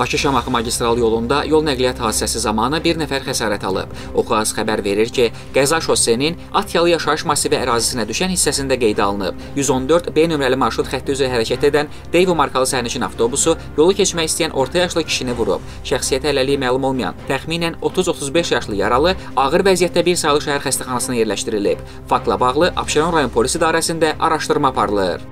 Bakı-Şamaxı magistral yolunda yol nəqliyyat hadisəsi zamanı bir nəfər xəsarət alıb. Oxaz xəbər verir ki, qəza şossenin Atyalı yaşayış massivi ərazisinə düşən hissəsində qeydə alınıb. 114 B nömrəli marşrut xətti üzrə hərəkət edən Deyvo markalı sərnişin avtobusu yolu keçmək istəyən orta yaşlı kişini vurub. Şəxsiyyəti hələlik məlum olmayan təxminən 30-35 yaşlı yaralı ağır vəziyyətdə bir saylı şəhər xəstəxanasına yerləşdirilib. Faktla bağlı Abşeron rayon polis idarəsində araşdırma aparılır.